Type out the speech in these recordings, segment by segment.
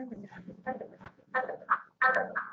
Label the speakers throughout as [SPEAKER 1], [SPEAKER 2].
[SPEAKER 1] Thank you.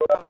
[SPEAKER 1] Well,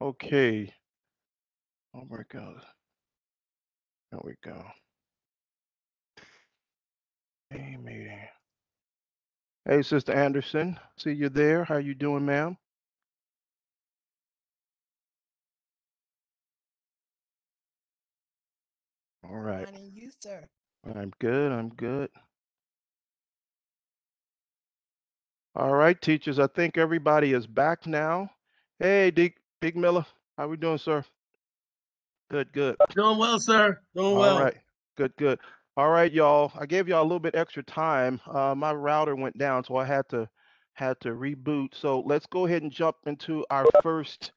[SPEAKER 1] Okay. Oh my God. There we go. Hey, meeting. Hey, Sister Anderson. See you there. How you doing, ma'am? All right.
[SPEAKER 2] Finding you, sir.
[SPEAKER 1] I'm good. I'm good. All right, teachers. I think everybody is back now. Hey, Big Miller. How we doing, sir? Good, good.
[SPEAKER 3] Doing well, sir. Doing well.
[SPEAKER 1] right. Good, good. All right, y'all. I gave y'all a little bit extra time. Uh, my router went down, so I had to had to reboot. So let's go ahead and jump into our first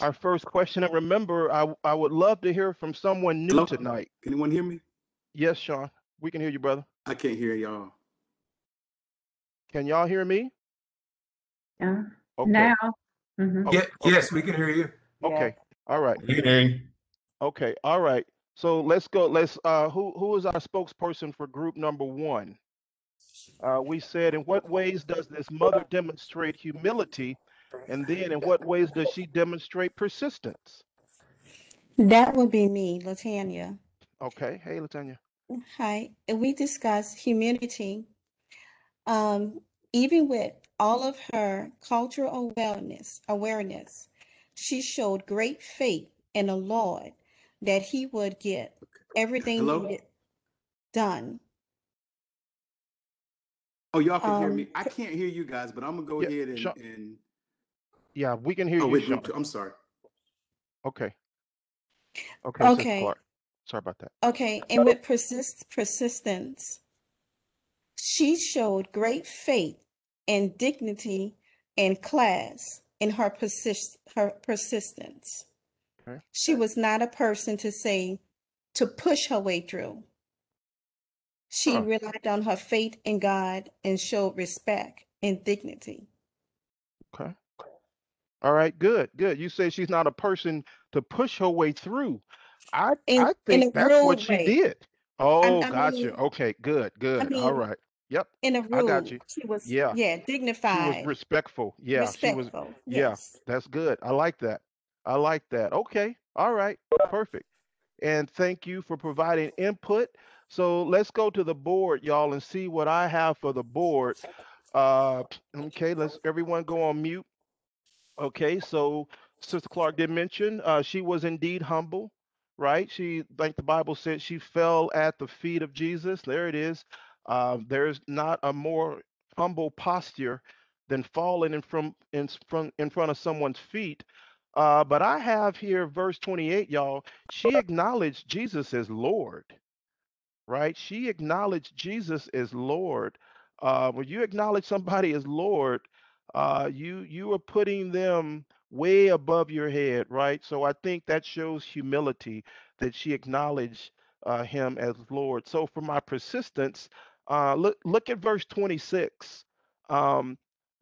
[SPEAKER 1] our first question. And remember, I I would love to hear from someone new
[SPEAKER 4] Hello?
[SPEAKER 1] tonight.
[SPEAKER 4] Can anyone hear me?
[SPEAKER 1] Yes, Sean. We can hear you, brother.
[SPEAKER 4] I can't hear y'all.
[SPEAKER 1] Can y'all hear me?
[SPEAKER 5] Yeah.
[SPEAKER 1] Okay.
[SPEAKER 5] Now. Mhm.
[SPEAKER 1] Oh,
[SPEAKER 6] Yeah,
[SPEAKER 1] okay.
[SPEAKER 6] yes, we can hear you.
[SPEAKER 1] Okay. All right.
[SPEAKER 3] Evening.
[SPEAKER 1] Okay. All right. So let's go. Let's uh who who is our spokesperson for group number one? Uh we said in what ways does this mother demonstrate humility? And then in what ways does she demonstrate persistence?
[SPEAKER 5] That would be me, Latanya.
[SPEAKER 1] Okay. Hey, Latanya.
[SPEAKER 5] Hi. And we discussed humility. Um, even with all of her cultural awareness, awareness, she showed great faith in the Lord that He would get everything
[SPEAKER 4] Hello?
[SPEAKER 5] needed done.
[SPEAKER 4] Oh, y'all can hear
[SPEAKER 5] Um,
[SPEAKER 4] me. I can't hear you guys, but I'm gonna go
[SPEAKER 1] Yeah,
[SPEAKER 4] ahead and,
[SPEAKER 1] Sean-
[SPEAKER 4] and
[SPEAKER 1] Yeah, we can hear
[SPEAKER 4] oh
[SPEAKER 1] you,
[SPEAKER 4] wait,
[SPEAKER 1] Sean.
[SPEAKER 4] I'm sorry.
[SPEAKER 1] Okay. Okay,
[SPEAKER 5] Okay.
[SPEAKER 1] Sorry about that.
[SPEAKER 5] Okay, and with persist persistence, she showed great faith and dignity and class in her persist her persistence.
[SPEAKER 1] Okay.
[SPEAKER 5] She was not a person to say to push her way through. She
[SPEAKER 1] Huh.
[SPEAKER 5] relied on her faith in God and showed respect and dignity.
[SPEAKER 1] Okay. All right, good, good. You say she's not a person to push her way through. I
[SPEAKER 5] In
[SPEAKER 1] I think that's what
[SPEAKER 5] rude
[SPEAKER 1] she did. Oh,
[SPEAKER 5] I
[SPEAKER 1] gotcha.
[SPEAKER 5] mean-
[SPEAKER 1] Okay, good, good. All
[SPEAKER 5] mean,
[SPEAKER 1] right. Yep.
[SPEAKER 5] In a
[SPEAKER 1] I got you.
[SPEAKER 5] She was
[SPEAKER 1] Yeah.
[SPEAKER 5] yeah,
[SPEAKER 1] She was
[SPEAKER 5] dignified,
[SPEAKER 1] respectful. Yeah, she was
[SPEAKER 5] respectful.
[SPEAKER 1] yeah,
[SPEAKER 5] Yes.
[SPEAKER 1] that's good. I like that. I like that. Okay. All right. Perfect. And thank you for providing input. So let's go to the board, y'all, and see what I have for the board. Uh, okay, let's everyone go on mute. Okay, so Sister Clark did mention uh, she was indeed humble, right? She, like the Bible said, she fell at the feet of Jesus. There it is. Um, there's not a more humble posture than falling in from in front in front of someone's feet. Uh, but I have here verse 28, y'all. She acknowledged Jesus as Lord, right? She acknowledged Jesus as Lord. Uh, when you acknowledge somebody as Lord, uh, you you are putting them way above your head, right? So I think that shows humility that she acknowledged uh, him as Lord. So for my persistence, uh, look look at verse 26. Um,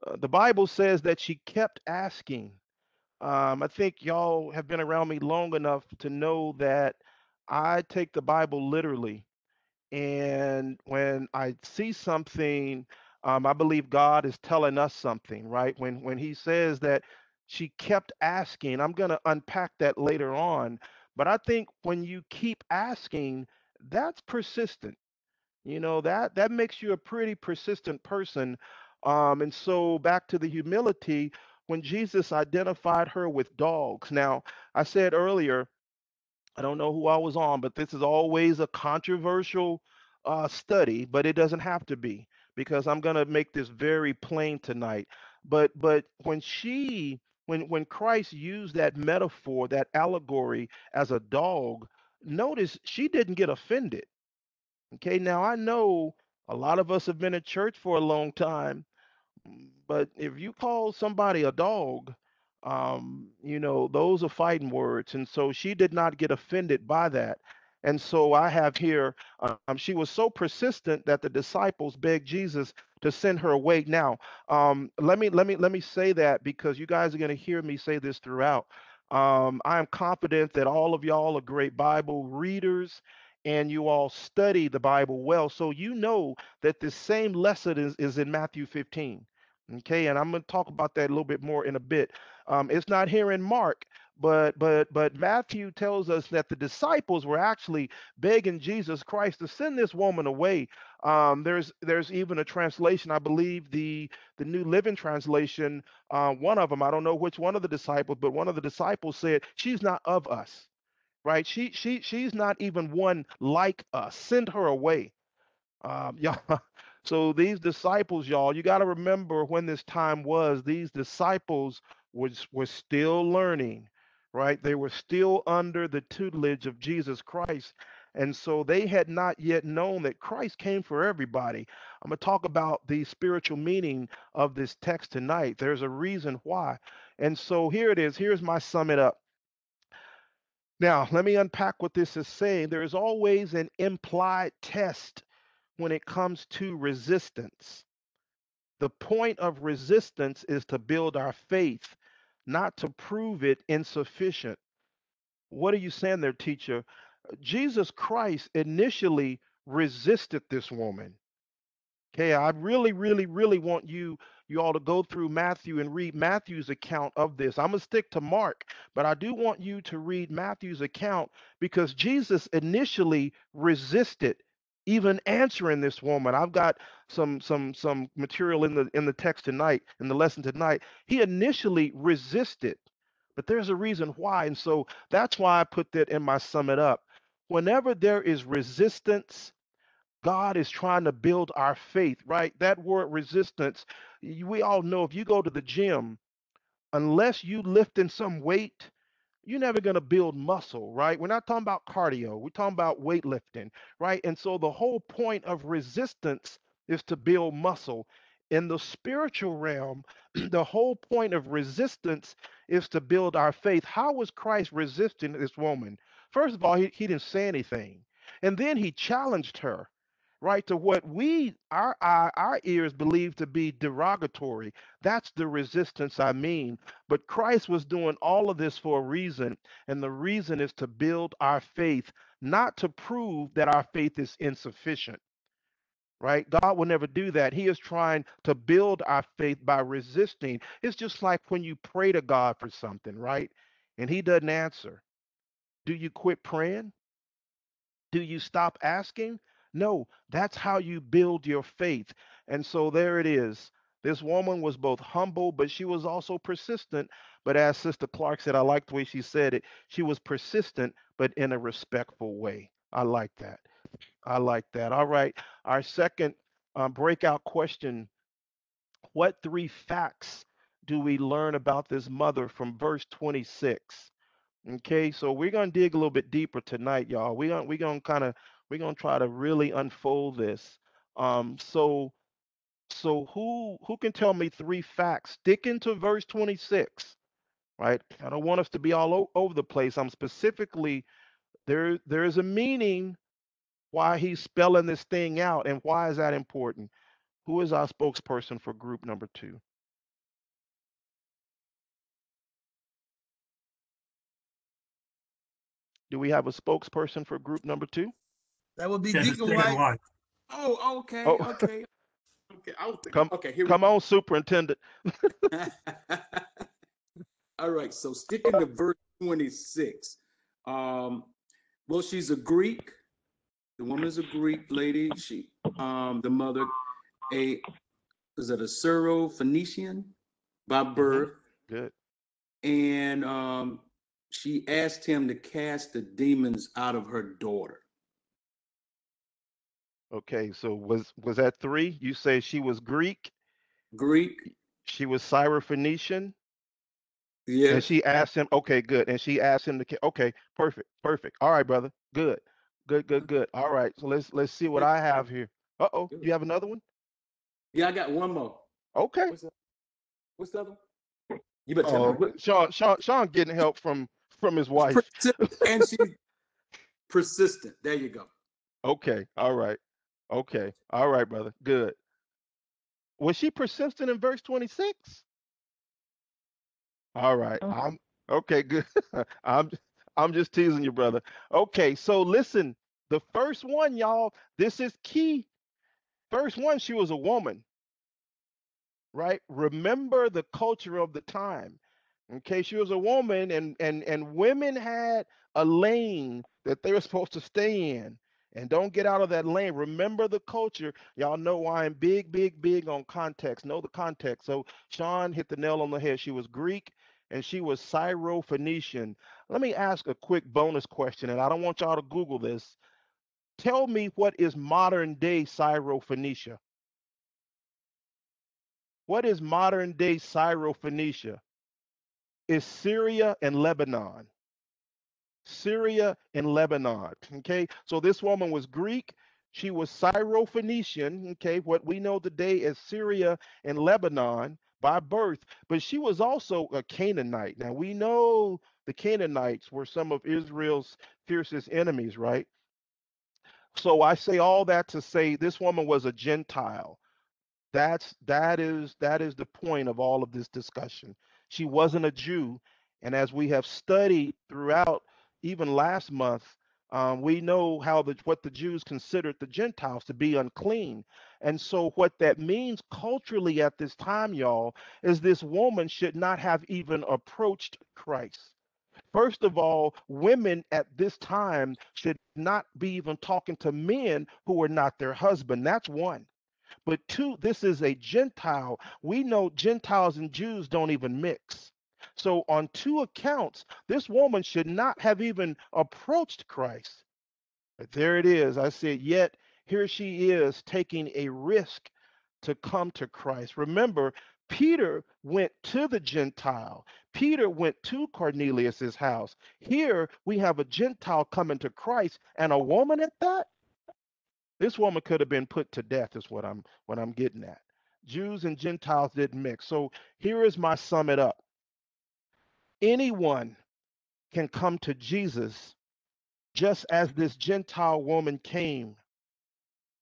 [SPEAKER 1] uh, the Bible says that she kept asking. Um, I think y'all have been around me long enough to know that I take the Bible literally. And when I see something, um, I believe God is telling us something, right? When when He says that she kept asking, I'm going to unpack that later on. But I think when you keep asking, that's persistent. You know that that makes you a pretty persistent person. Um, and so back to the humility, when Jesus identified her with dogs. Now, I said earlier I don't know who I was on, but this is always a controversial uh, study, but it doesn't have to be because I'm going to make this very plain tonight. But but when she when when Christ used that metaphor, that allegory as a dog, notice she didn't get offended. Okay, now I know a lot of us have been in church for a long time, Mm, But if you call somebody a dog, um, you know, those are fighting words. And so she did not get offended by that. And so I have here, um, she was so persistent that the disciples begged Jesus to send her away. Now, um, let me let me let me say that because you guys are going to hear me say this throughout. Um, I am confident that all of y'all are great Bible readers and you all study the Bible well. So you know that this same lesson is, is in Matthew 15. Okay, and I'm going to talk about that a little bit more in a bit. Um, it's not here in Mark, but but but Matthew tells us that the disciples were actually begging Jesus Christ to send this woman away. Um, there's there's even a translation, I believe the the New Living Translation. Uh, one of them, I don't know which one of the disciples, but one of the disciples said, "She's not of us." Right? She she she's not even one like us. Send her away. Um, y'all, so these disciples, y'all, you got to remember when this time was. These disciples was were still learning, right? They were still under the tutelage of Jesus Christ. And so they had not yet known that Christ came for everybody. I'm going to talk about the spiritual meaning of this text tonight. There's a reason why. And so here it is. Here's my sum it up. Now, let me unpack what this is saying. There is always an implied test when it comes to resistance. The point of resistance is to build our faith, not to prove it insufficient. What are you saying there, teacher? Jesus Christ initially resisted this woman. Okay, I really, really, really want you you all to go through Matthew and read Matthew's account of this. I'm gonna stick to Mark, but I do want you to read Matthew's account because Jesus initially resisted even answering this woman. I've got some some some material in the in the text tonight, in the lesson tonight. He initially resisted, but there's a reason why. And so that's why I put that in my sum it up. Whenever there is resistance, God is trying to build our faith, right? That word resistance, we all know if you go to the gym, unless you lifting some weight, you're never going to build muscle, right? We're not talking about cardio. We're talking about weightlifting, right? And so the whole point of resistance is to build muscle. In the spiritual realm, the whole point of resistance is to build our faith. How was Christ resisting this woman? First of all, he, he didn't say anything. And then he challenged her right to what we our, our our ears believe to be derogatory. That's the resistance i mean. But christ was doing all of this for a reason and the reason is to build our faith not to prove that our faith is insufficient right? God will never do that. He is trying to build our faith by resisting. It's just like when you pray to god for something right and he doesn't answer. Do you quit praying? Do you stop asking no, that's how you build your faith. And so there it is. This woman was both humble, but she was also persistent. But as Sister Clark said, I like the way she said it. She was persistent, but in a respectful way. I like that. I like that. All right. Our second um, breakout question What three facts do we learn about this mother from verse 26? Okay, so we're gonna dig a little bit deeper tonight, y'all. We're gonna we're gonna kind of we're gonna try to really unfold this. Um, so so who who can tell me three facts? Sticking to verse 26, right? I don't want us to be all o- over the place. I'm specifically there there is a meaning why he's spelling this thing out and why is that important? Who is our spokesperson for group number two? Do we have a spokesperson for group number two?
[SPEAKER 4] That would be
[SPEAKER 2] Yes,
[SPEAKER 4] Deacon
[SPEAKER 2] Deacon
[SPEAKER 4] White.
[SPEAKER 2] White.
[SPEAKER 4] Oh, okay,
[SPEAKER 1] Oh.
[SPEAKER 4] okay, okay. I was thinking.
[SPEAKER 1] Come-
[SPEAKER 4] okay, here
[SPEAKER 1] Come on, superintendent.
[SPEAKER 4] All right. So sticking to verse twenty-six. Um, well, she's a Greek. The woman's a Greek lady. She, um, the mother, a is it a Syro-Phoenician by birth,
[SPEAKER 1] Good.
[SPEAKER 4] and um, she asked him to cast the demons out of her daughter.
[SPEAKER 1] Okay, so was was that three? You say she was Greek,
[SPEAKER 4] Greek,
[SPEAKER 1] she was Syrophoenician,
[SPEAKER 4] yeah.
[SPEAKER 1] and she asked him. Okay, good. And she asked him to. Okay, perfect, perfect. All right, brother. Good, good, good, good. All right. So let's let's see what I have here. Uh oh, you have another one?
[SPEAKER 4] Yeah, I got one more.
[SPEAKER 1] Okay.
[SPEAKER 4] What's that? What's the other one? You better tell
[SPEAKER 1] Oh,
[SPEAKER 4] me. What-
[SPEAKER 1] Sean, Sean, Sean getting help from from his wife.
[SPEAKER 4] And she's persistent. There you go.
[SPEAKER 1] Okay. All right. Okay. All right, brother. Good. Was she persistent in verse 26? All right.
[SPEAKER 5] Oh.
[SPEAKER 1] I'm okay, good. I'm I'm just teasing you, brother. Okay, so listen, the first one, y'all, this is key. First one, she was a woman. Right? Remember the culture of the time. Okay, she was a woman, and and and women had a lane that they were supposed to stay in, and don't get out of that lane. Remember the culture. Y'all know why I'm big, big, big on context. Know the context. So Sean hit the nail on the head. She was Greek, and she was Syro-Phoenician. Let me ask a quick bonus question, and I don't want y'all to Google this. Tell me what is modern day Syro-Phoenicia? What is modern day Syro-Phoenicia? Is Syria and Lebanon. Syria and Lebanon. Okay, so this woman was Greek. She was Syro-Phoenician. Okay, what we know today as Syria and Lebanon by birth, but she was also a Canaanite. Now we know the Canaanites were some of Israel's fiercest enemies, right? So I say all that to say this woman was a Gentile. That's that is that is the point of all of this discussion. She wasn't a Jew, and as we have studied throughout, even last month, um, we know how the what the Jews considered the Gentiles to be unclean, and so what that means culturally at this time, y'all, is this woman should not have even approached Christ. First of all, women at this time should not be even talking to men who are not their husband. That's one. But two, this is a Gentile. We know Gentiles and Jews don't even mix. So, on two accounts, this woman should not have even approached Christ. But there it is. I said, yet here she is taking a risk to come to Christ. Remember, Peter went to the Gentile. Peter went to Cornelius's house. Here we have a Gentile coming to Christ and a woman at that. This woman could have been put to death, is what I'm what I'm getting at. Jews and Gentiles didn't mix. So here is my sum it up. Anyone can come to Jesus just as this Gentile woman came.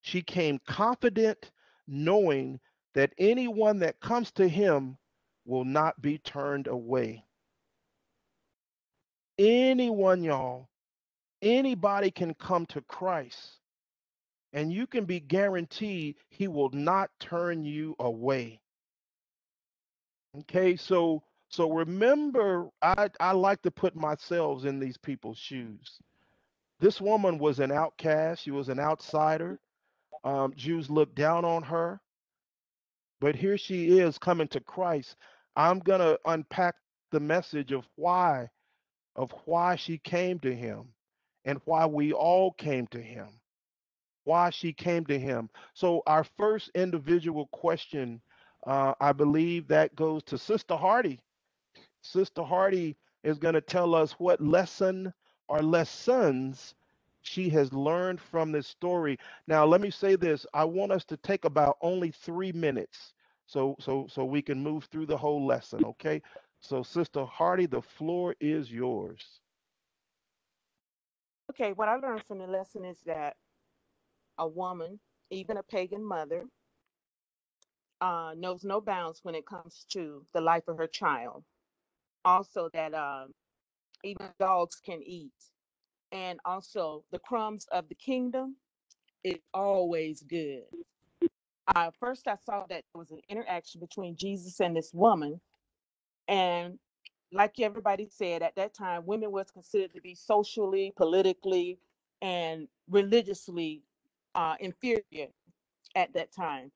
[SPEAKER 1] She came confident, knowing that anyone that comes to him will not be turned away. Anyone, y'all, anybody can come to Christ, and you can be guaranteed he will not turn you away. Okay, so so remember, I, I like to put myself in these people's shoes. This woman was an outcast, she was an outsider. Um, Jews looked down on her. But here she is coming to Christ. I'm going to unpack the message of why, of why she came to him and why we all came to him, why she came to him. So, our first individual question, uh, I believe that goes to Sister Hardy. Sister Hardy is going to tell us what lesson or lessons she has learned from this story. Now, let me say this. I want us to take about only three minutes so so so we can move through the whole lesson, okay? So, Sister Hardy, the floor is yours.
[SPEAKER 2] Okay, what I learned from the lesson is that a woman, even a pagan mother, uh, knows no bounds when it comes to the life of her child. Also, that um, even dogs can eat and also the crumbs of the kingdom is always good. Uh, first, I saw that there was an interaction between Jesus and this woman, and like everybody said at that time, women was considered to be socially, politically, and religiously uh, inferior at that time.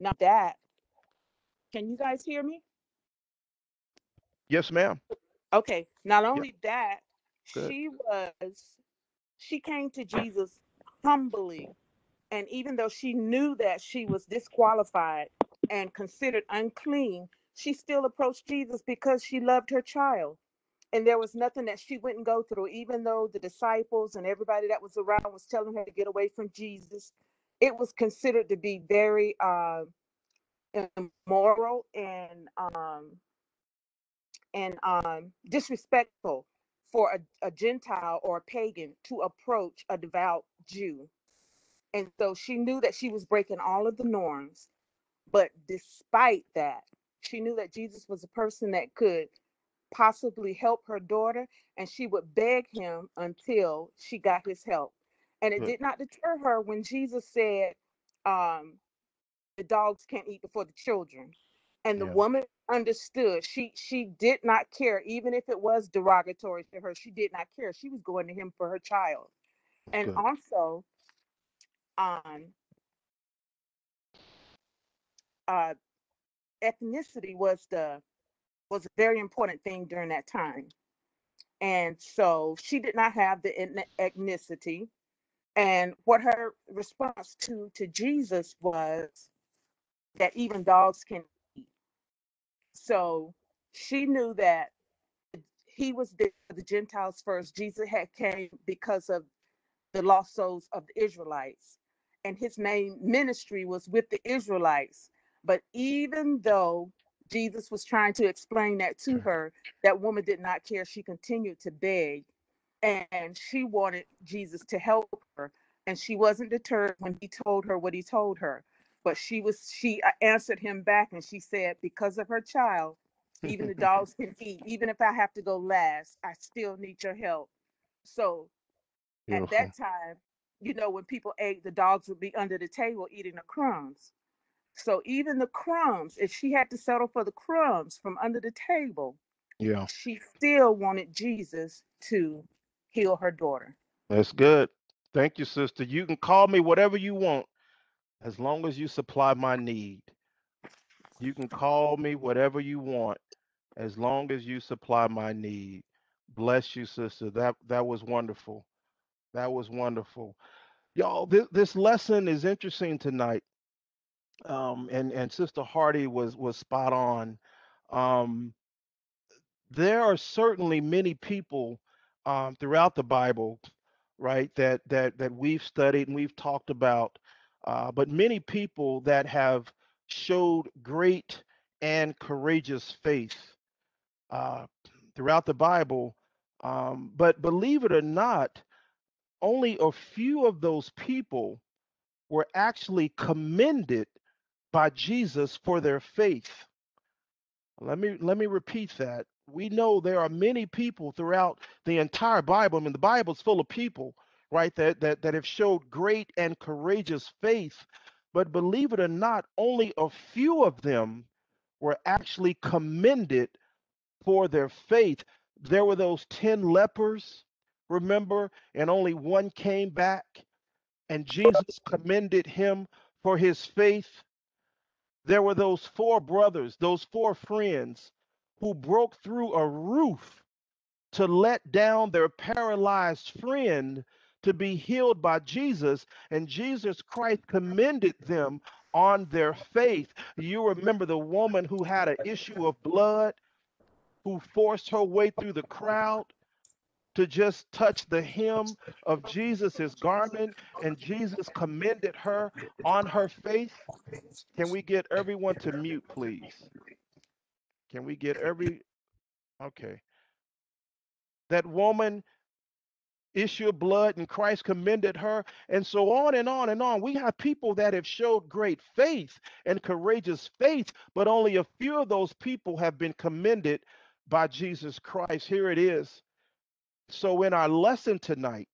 [SPEAKER 2] Now that, can you guys hear me?
[SPEAKER 1] Yes, ma'am.
[SPEAKER 2] Okay. Not only that,
[SPEAKER 1] Good.
[SPEAKER 2] she was she came to Jesus humbly. And even though she knew that she was disqualified and considered unclean, she still approached Jesus because she loved her child. And there was nothing that she wouldn't go through, even though the disciples and everybody that was around was telling her to get away from Jesus. It was considered to be very uh, immoral and um, and um, disrespectful for a, a Gentile or a pagan to approach a devout Jew. And so she knew that she was breaking all of the norms. But despite that, she knew that Jesus was a person that could possibly help her daughter, and she would beg him until she got his help. And it
[SPEAKER 1] Good.
[SPEAKER 2] did not deter her when Jesus said, um, The dogs can't eat before the children. And the
[SPEAKER 1] Yeah.
[SPEAKER 2] woman understood she she did not care even if it was derogatory to her she did not care she was going to him for her child and
[SPEAKER 1] Good.
[SPEAKER 2] also um uh ethnicity was the was a very important thing during that time and so she did not have the ethnicity and what her response to to jesus was that even dogs can so she knew that he was there for the gentiles first. Jesus had came because of the lost souls of the israelites and his main ministry was with the israelites. But even though jesus was trying to explain that to her that woman did not care. She continued to beg and she wanted jesus to help her and she wasn't deterred when he told her what he told her but she was she uh, answered him back and she said because of her child even the dogs can eat even if i have to go last i still need your help so at
[SPEAKER 1] Beautiful.
[SPEAKER 2] that time you know when people ate the dogs would be under the table eating the crumbs so even the crumbs if she had to settle for the crumbs from under the table
[SPEAKER 1] Yeah,
[SPEAKER 2] she still wanted jesus to heal her daughter
[SPEAKER 1] that's good. Thank you, sister. You can call me whatever you want as long as you supply my need. You can call me whatever you want as long as you supply my need. Bless you, sister. That that was wonderful. That was wonderful. Y'all, this, this lesson is interesting tonight. Um, and, and Sister Hardy was was spot on. Um, there are certainly many people um, throughout the Bible, right, that that that we've studied and we've talked about, uh, but many people that have showed great and courageous faith uh, throughout the Bible. Um, but believe it or not, only a few of those people were actually commended by Jesus for their faith. Let me let me repeat that. We know there are many people throughout the entire Bible. I mean, the Bible's full of people, right, that that that have showed great and courageous faith. But believe it or not, only a few of them were actually commended for their faith. There were those 10 lepers, remember, and only one came back, and Jesus commended him for his faith. There were those four brothers, those four friends who broke through a roof to let down their paralyzed friend to be healed by Jesus, and Jesus Christ commended them on their faith. You remember the woman who had an issue of blood, who forced her way through the crowd to just touch the hem of Jesus's garment, and Jesus commended her on her faith. Can we get everyone to mute, please? Can we get every okay? That woman issue of blood and Christ commended her, and so on and on and on. We have people that have showed great faith and courageous faith, but only a few of those people have been commended by Jesus Christ. Here it is. So, in our lesson tonight,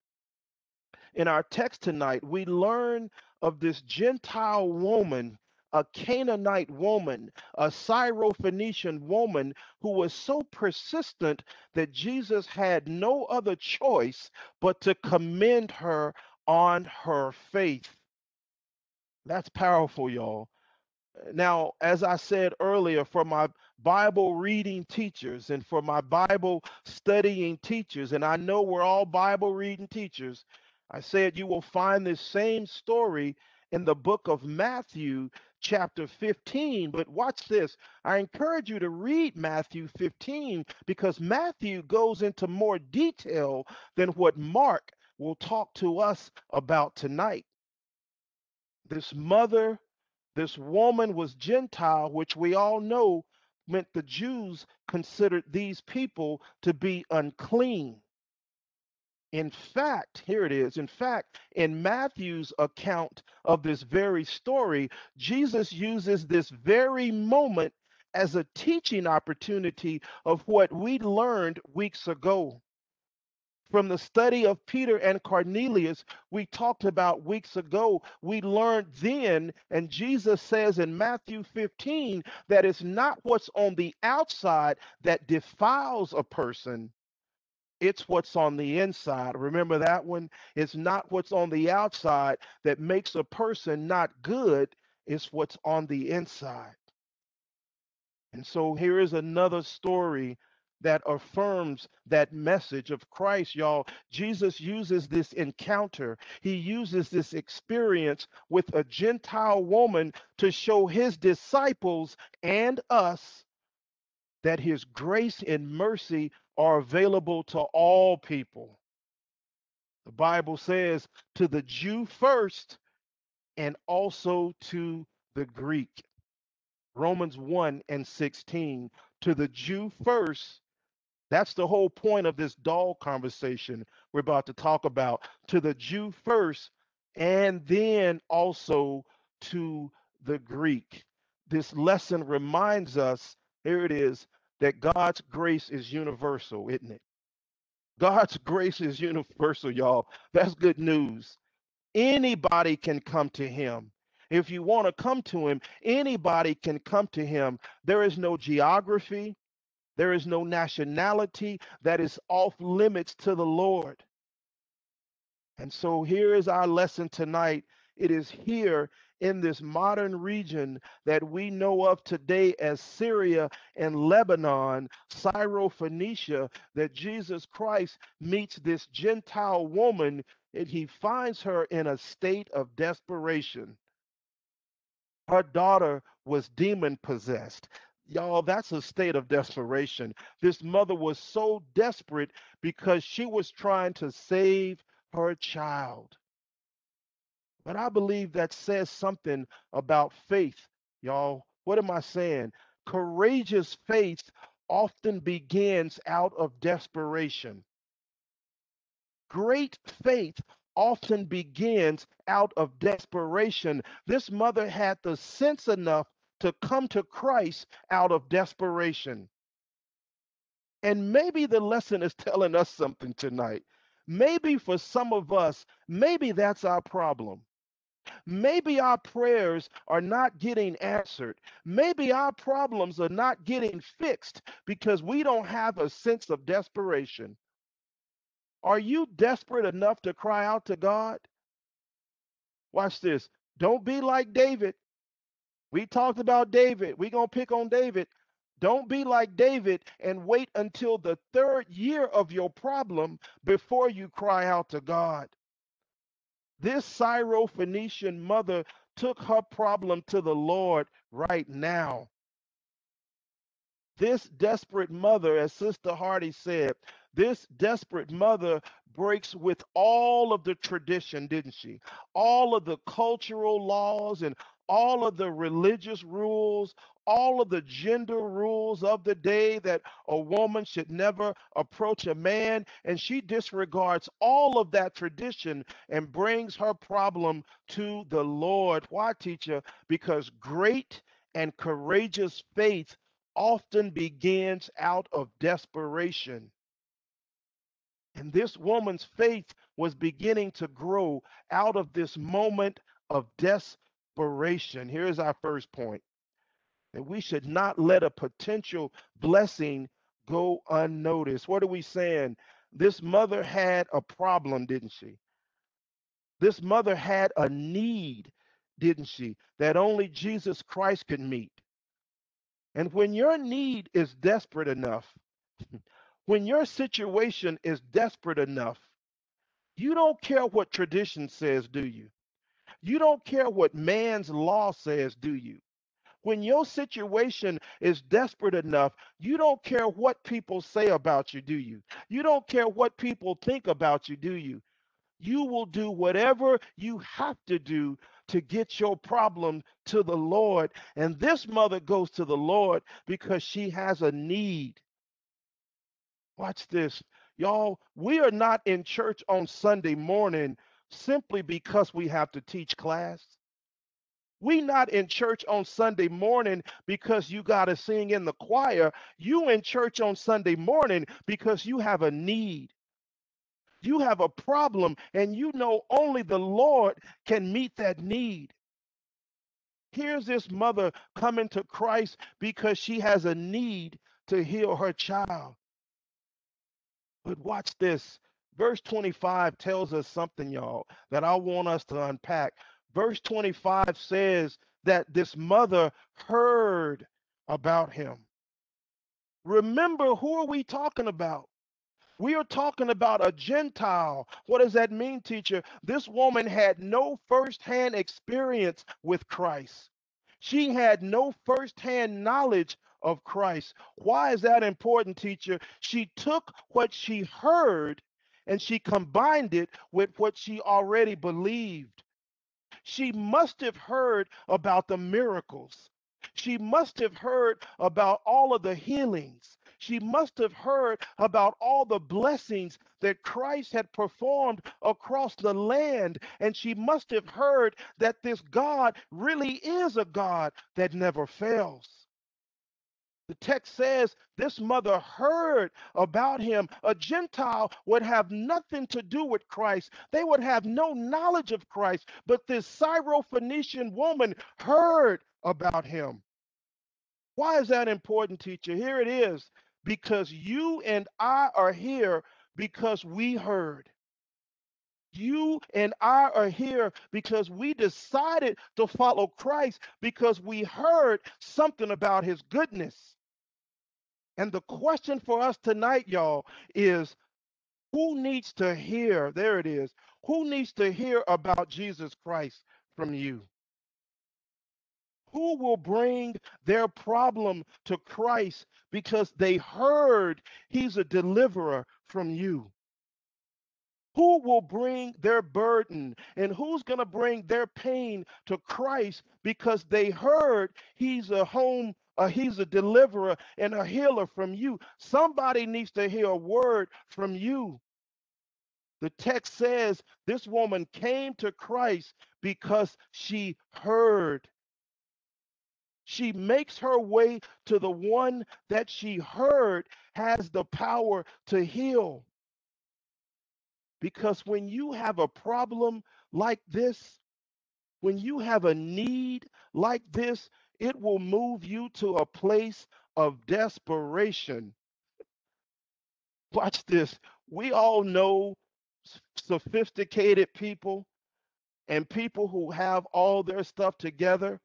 [SPEAKER 1] in our text tonight, we learn of this Gentile woman, a Canaanite woman, a Syrophoenician woman who was so persistent that Jesus had no other choice but to commend her on her faith. That's powerful, y'all. Now, as I said earlier, for my Bible reading teachers and for my Bible studying teachers, and I know we're all Bible reading teachers, I said you will find this same story in the book of Matthew, chapter 15. But watch this. I encourage you to read Matthew 15 because Matthew goes into more detail than what Mark will talk to us about tonight. This mother, this woman was Gentile, which we all know meant the Jews considered these people to be unclean. In fact, here it is. In fact, in Matthew's account of this very story, Jesus uses this very moment as a teaching opportunity of what we learned weeks ago. from the study of Peter and Cornelius, we talked about weeks ago. We learned then, and Jesus says in Matthew 15 that it's not what's on the outside that defiles a person, it's what's on the inside. Remember that one? It's not what's on the outside that makes a person not good, it's what's on the inside. And so here is another story that affirms that message of Christ, y'all. Jesus uses this encounter, he uses this experience with a Gentile woman to show his disciples and us that his grace and mercy are available to all people. The Bible says to the Jew first and also to the Greek. Romans 1 and 16. To the Jew first that's the whole point of this doll conversation we're about to talk about. To the Jew first, and then also to the Greek. This lesson reminds us here it is that God's grace is universal, isn't it? God's grace is universal, y'all. That's good news. Anybody can come to him. If you want to come to him, anybody can come to him. There is no geography, there is no nationality that is off limits to the Lord. And so here is our lesson tonight. It is here in this modern region that we know of today as Syria and Lebanon, Syrophoenicia, that Jesus Christ meets this Gentile woman and he finds her in a state of desperation. Her daughter was demon possessed. Y'all, that's a state of desperation. This mother was so desperate because she was trying to save her child. But I believe that says something about faith, y'all. What am I saying? Courageous faith often begins out of desperation. Great faith often begins out of desperation. This mother had the sense enough to come to Christ out of desperation. And maybe the lesson is telling us something tonight. Maybe for some of us, maybe that's our problem. Maybe our prayers are not getting answered. Maybe our problems are not getting fixed because we don't have a sense of desperation. Are you desperate enough to cry out to God? Watch this. Don't be like David. We talked about David. We're going to pick on David. Don't be like David and wait until the third year of your problem before you cry out to God. This Syrophoenician mother took her problem to the Lord right now. This desperate mother, as Sister Hardy said, this desperate mother breaks with all of the tradition, didn't she? All of the cultural laws and all of the religious rules, all of the gender rules of the day that a woman should never approach a man. And she disregards all of that tradition and brings her problem to the Lord. Why, teacher? Because great and courageous faith often begins out of desperation. And this woman's faith was beginning to grow out of this moment of desperation desperation. Here's our first point that we should not let a potential blessing go unnoticed. What are we saying? This mother had a problem, didn't she? This mother had a need, didn't she? That only Jesus Christ could meet. And when your need is desperate enough, when your situation is desperate enough, you don't care what tradition says, do you? You don't care what man's law says, do you? When your situation is desperate enough, you don't care what people say about you, do you? You don't care what people think about you, do you? You will do whatever you have to do to get your problem to the Lord. And this mother goes to the Lord because she has a need. Watch this. Y'all, we are not in church on Sunday morning simply because we have to teach class. We not in church on Sunday morning because you got to sing in the choir. You in church on Sunday morning because you have a need. You have a problem, and you know only the Lord can meet that need. Here's this mother coming to Christ because she has a need to heal her child. But watch this. Verse 25 tells us something, y'all, that I want us to unpack. Verse 25 says that this mother heard about him. Remember, who are we talking about? We are talking about a Gentile. What does that mean, teacher? This woman had no firsthand experience with Christ. She had no firsthand knowledge of Christ. Why is that important, teacher? She took what she heard and she combined it with what she already believed. She must have heard about the miracles. She must have heard about all of the healings. She must have heard about all the blessings that Christ had performed across the land. And she must have heard that this God really is a God that never fails. The text says this mother heard about him. A Gentile would have nothing to do with Christ, they would have no knowledge of Christ. But this Syrophoenician woman heard about him. Why is that important, teacher? Here it is because you and I are here because we heard. You and I are here because we decided to follow Christ because we heard something about his goodness. And the question for us tonight, y'all, is who needs to hear? There it is. Who needs to hear about Jesus Christ from you? Who will bring their problem to Christ because they heard he's a deliverer from you? Who will bring their burden and who's going to bring their pain to Christ because they heard he's a home, uh, he's a deliverer and a healer from you? Somebody needs to hear a word from you. The text says this woman came to Christ because she heard she makes her way to the one that she heard has the power to heal. Because when you have a problem like this, when you have a need like this, it will move you to a place of desperation. Watch this. We all know sophisticated people and people who have all their stuff together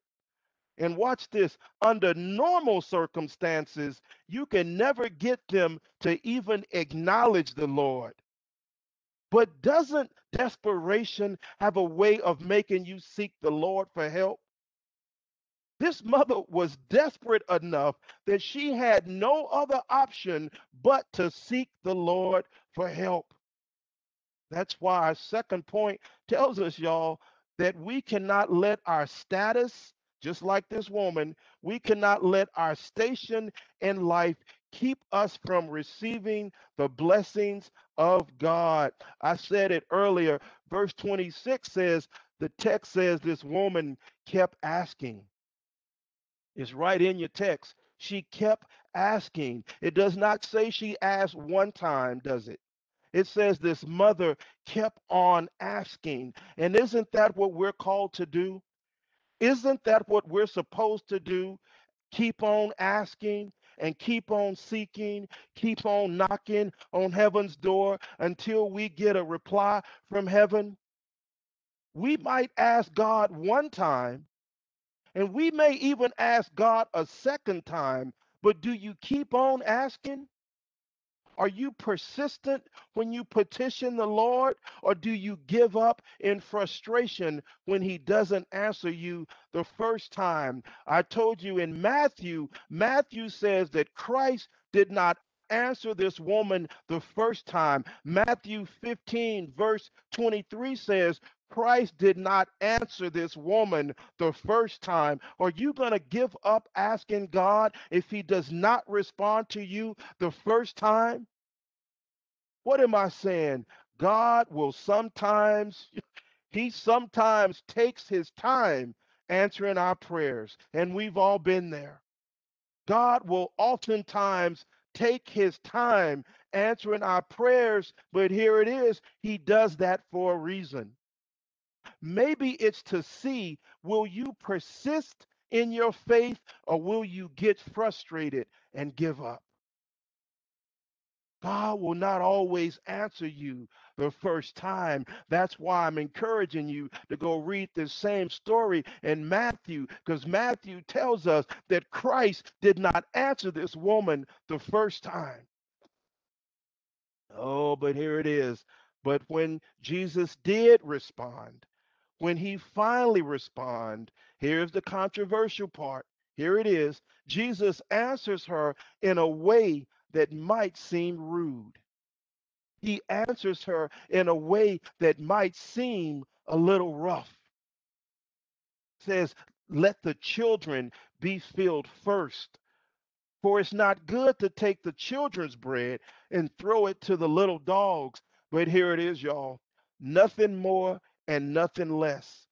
[SPEAKER 1] and watch this under normal circumstances, you can never get them to even acknowledge the Lord. But doesn't desperation have a way of making you seek the Lord for help? This mother was desperate enough that she had no other option but to seek the Lord for help. That's why our second point tells us, y'all, that we cannot let our status just like this woman, we cannot let our station in life keep us from receiving the blessings of God. I said it earlier. Verse 26 says, the text says this woman kept asking. It's right in your text. She kept asking. It does not say she asked one time, does it? It says this mother kept on asking. And isn't that what we're called to do? Isn't that what we're supposed to do? Keep on asking and keep on seeking, keep on knocking on heaven's door until we get a reply from heaven. We might ask God one time, and we may even ask God a second time, but do you keep on asking? Are you persistent when you petition the Lord, or do you give up in frustration when He doesn't answer you the first time? I told you in Matthew, Matthew says that Christ did not answer this woman the first time. Matthew 15, verse 23 says, Christ did not answer this woman the first time. Are you going to give up asking God if he does not respond to you the first time? What am I saying? God will sometimes, he sometimes takes his time answering our prayers, and we've all been there. God will oftentimes take his time answering our prayers, but here it is. He does that for a reason. Maybe it's to see will you persist in your faith or will you get frustrated and give up? God will not always answer you the first time. That's why I'm encouraging you to go read this same story in Matthew, because Matthew tells us that Christ did not answer this woman the first time. Oh, but here it is. But when Jesus did respond, when he finally respond, here's the controversial part. Here it is. Jesus answers her in a way that might seem rude. He answers her in a way that might seem a little rough. Says, let the children be filled first. For it's not good to take the children's bread and throw it to the little dogs. But here it is, y'all. Nothing more and nothing less.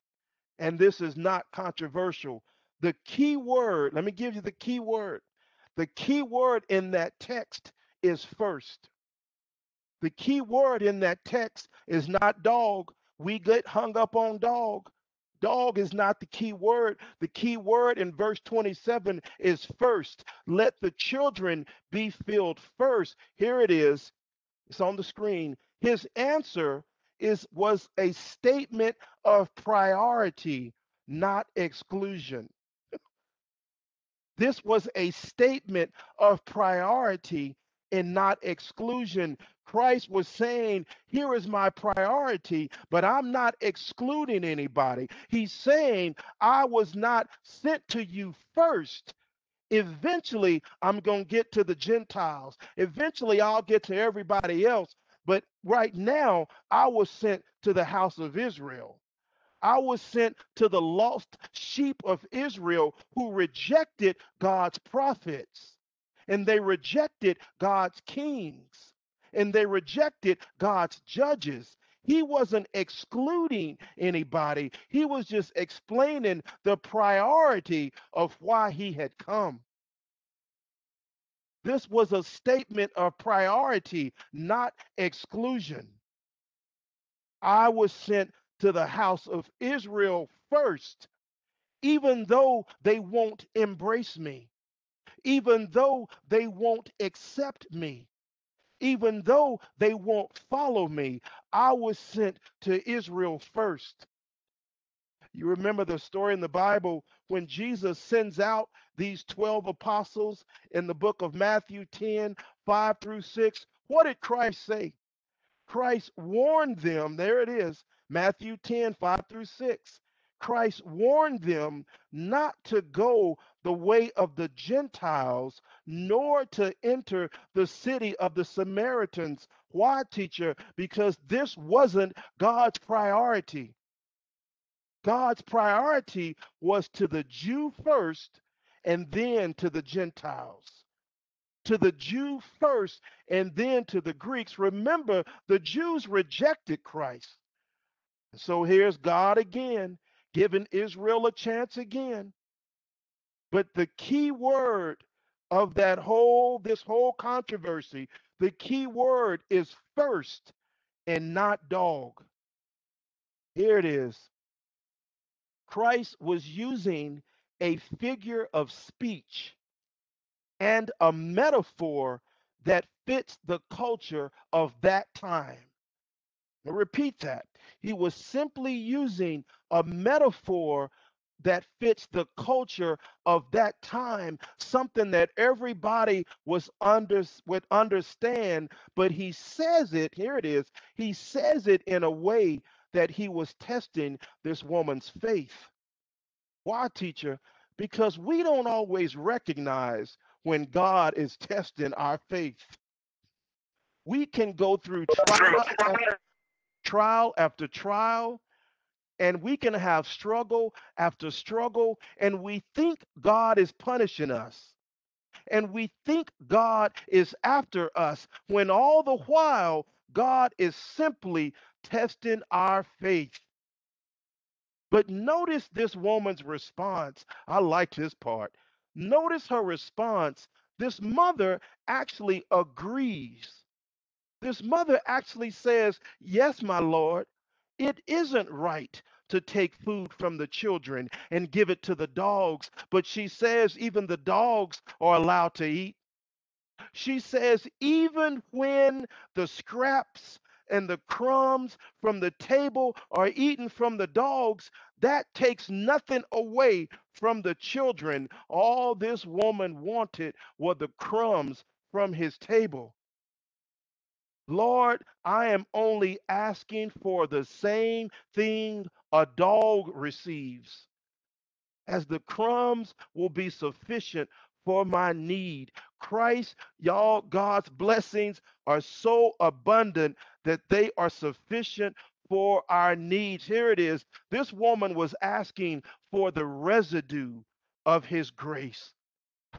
[SPEAKER 1] And this is not controversial. The key word, let me give you the key word. The key word in that text is first. The key word in that text is not dog. We get hung up on dog. Dog is not the key word. The key word in verse 27 is first. Let the children be filled first. Here it is. It's on the screen. His answer is was a statement of priority, not exclusion. This was a statement of priority and not exclusion. Christ was saying, Here is my priority, but I'm not excluding anybody. He's saying, I was not sent to you first. Eventually, I'm going to get to the Gentiles. Eventually, I'll get to everybody else. But right now, I was sent to the house of Israel. I was sent to the lost sheep of Israel who rejected God's prophets and they rejected God's kings and they rejected God's judges. He wasn't excluding anybody, he was just explaining the priority of why he had come. This was a statement of priority, not exclusion. I was sent to the house of Israel first, even though they won't embrace me, even though they won't accept me, even though they won't follow me. I was sent to Israel first. You remember the story in the Bible when Jesus sends out these 12 apostles in the book of Matthew 10 5 through 6. What did Christ say? Christ warned them, there it is, Matthew 10 5 through 6. Christ warned them not to go the way of the Gentiles, nor to enter the city of the Samaritans. Why, teacher? Because this wasn't God's priority. God's priority was to the Jew first and then to the Gentiles. To the Jew first and then to the Greeks. Remember, the Jews rejected Christ. And So here's God again, giving Israel a chance again. But the key word of that whole, this whole controversy, the key word is first and not dog. Here it is. Christ was using a figure of speech and a metaphor that fits the culture of that time. Now, repeat that. He was simply using a metaphor that fits the culture of that time, something that everybody was under would understand, but he says it, here it is, he says it in a way that he was testing this woman's faith. Why, teacher? Because we don't always recognize when God is testing our faith. We can go through trial after trial after trial, and we can have struggle after struggle, and we think God is punishing us. And we think God is after us when all the while God is simply testing our faith. But notice this woman's response. I like this part. Notice her response this mother actually agrees. This mother actually says, Yes, my Lord, it isn't right to take food from the children and give it to the dogs. But she says, even the dogs are allowed to eat. She says, even when the scraps and the crumbs from the table are eaten from the dogs, that takes nothing away from the children. All this woman wanted were the crumbs from his table. Lord, I am only asking for the same thing a dog receives, as the crumbs will be sufficient for my need. Christ, y'all, God's blessings are so abundant that they are sufficient for our needs. Here it is. This woman was asking for the residue of his grace.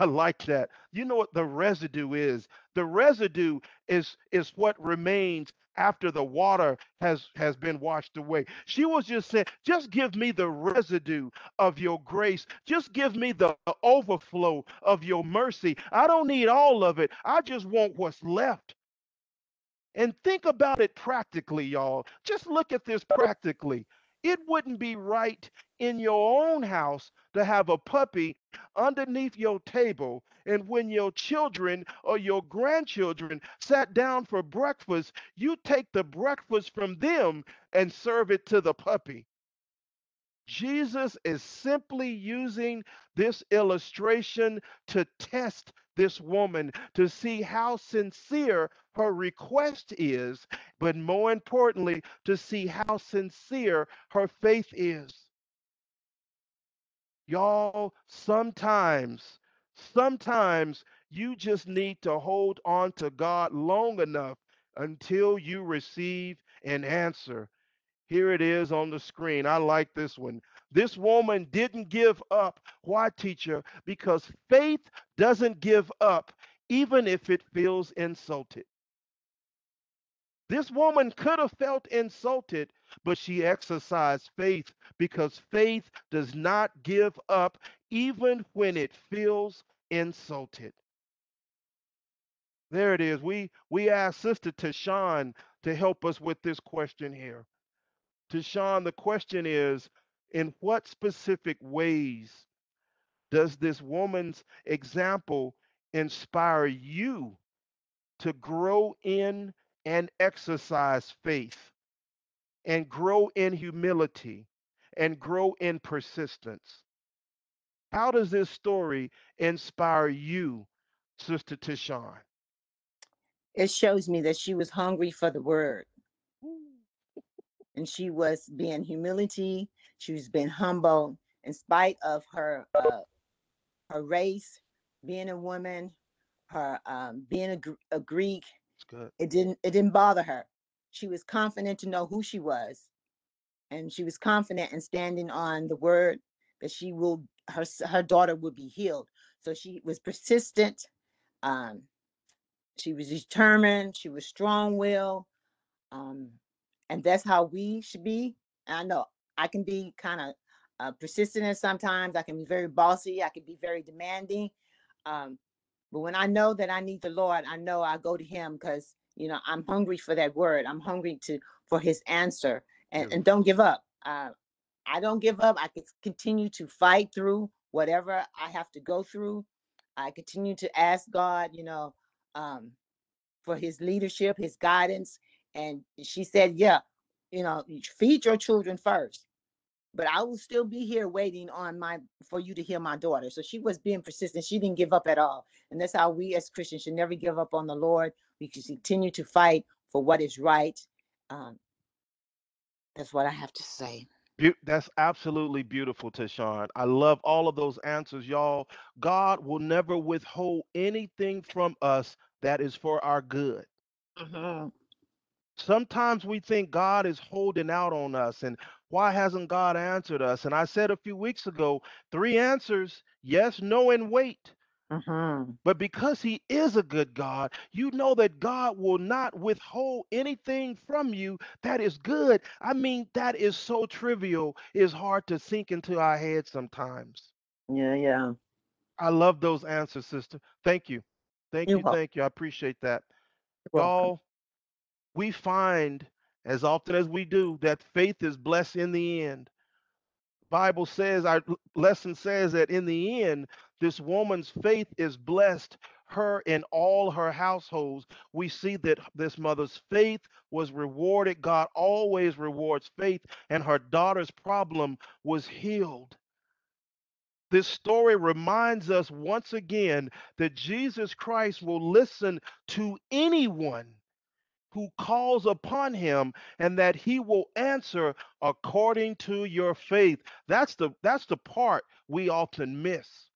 [SPEAKER 1] I like that. You know what the residue is? The residue is is what remains after the water has has been washed away. She was just saying, just give me the residue of your grace. Just give me the the overflow of your mercy. I don't need all of it. I just want what's left. And think about it practically, y'all. Just look at this practically. It wouldn't be right in your own house to have a puppy underneath your table. And when your children or your grandchildren sat down for breakfast, you take the breakfast from them and serve it to the puppy. Jesus is simply using this illustration to test this woman to see how sincere her request is, but more importantly, to see how sincere her faith is. Y'all, sometimes, sometimes you just need to hold on to God long enough until you receive an answer. Here it is on the screen. I like this one. This woman didn't give up. Why, teacher? Because faith doesn't give up, even if it feels insulted. This woman could have felt insulted, but she exercised faith because faith does not give up, even when it feels insulted. There it is. We we asked Sister Tashawn to help us with this question here. Tashawn, the question is in what specific ways does this woman's example inspire you to grow in and exercise faith and grow in humility and grow in persistence? How does this story inspire you, Sister Tashawn?
[SPEAKER 3] It shows me that she was hungry for the word and she was being humility. She was being humble in spite of her uh, her race, being a woman, her um, being a, a Greek. It didn't it didn't bother her. She was confident to know who she was, and she was confident in standing on the word that she will her her daughter would be healed. So she was persistent. Um, she was determined. She was strong willed. Um, and that's how we should be. And I know I can be kind of uh, persistent at sometimes. I can be very bossy. I can be very demanding. Um, but when I know that I need the Lord, I know I go to Him because you know I'm hungry for that word. I'm hungry to for His answer, and and don't give up. Uh, I don't give up. I can continue to fight through whatever I have to go through. I continue to ask God, you know, um, for His leadership, His guidance. And she said, "Yeah, you know, feed your children first, but I will still be here waiting on my for you to hear my daughter." So she was being persistent. She didn't give up at all, and that's how we as Christians should never give up on the Lord. We should continue to fight for what is right. Um, that's what I have to say.
[SPEAKER 1] Beau- That's absolutely beautiful, Tashawn. I love all of those answers, y'all. God will never withhold anything from us that is for our good.
[SPEAKER 3] Mhm.
[SPEAKER 1] Sometimes we think God is holding out on us, and why hasn't God answered us? And I said a few weeks ago, three answers yes, no, and wait.
[SPEAKER 3] Mhm.
[SPEAKER 1] But because He is a good God, you know that God will not withhold anything from you that is good. I mean, that is so trivial, it's hard to sink into our heads sometimes.
[SPEAKER 3] Yeah, yeah.
[SPEAKER 1] I love those answers, sister. Thank you. Thank
[SPEAKER 3] You're
[SPEAKER 1] you.
[SPEAKER 3] welcome.
[SPEAKER 1] Thank you. I appreciate that.
[SPEAKER 3] You're welcome.
[SPEAKER 1] We find as often as we do that faith is blessed in the end. Bible says our lesson says that in the end this woman's faith is blessed her and all her households. We see that this mother's faith was rewarded. God always rewards faith and her daughter's problem was healed. This story reminds us once again that jesus christ will listen to anyone who calls upon him and that he will answer according to your faith. That's the that's the part we often miss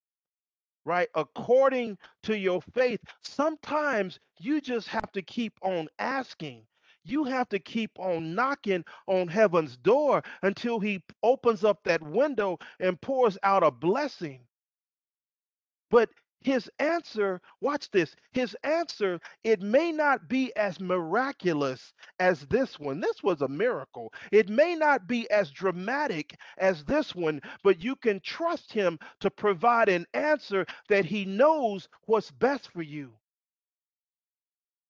[SPEAKER 1] right? According to your faith sometimes you just have to keep on asking. You have to keep on knocking on heaven's door until he opens up that window and pours out a blessing. But his answer, watch this, his answer, it may not be as miraculous as this one. This was a miracle. It may not be as dramatic as this one, but you can trust him to provide an answer that he knows what's best for you.